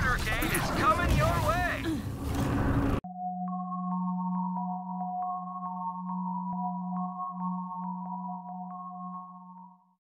Predator